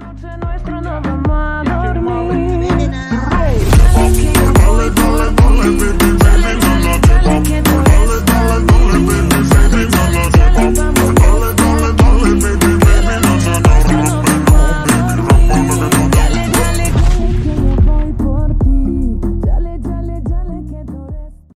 Noche nuestro no.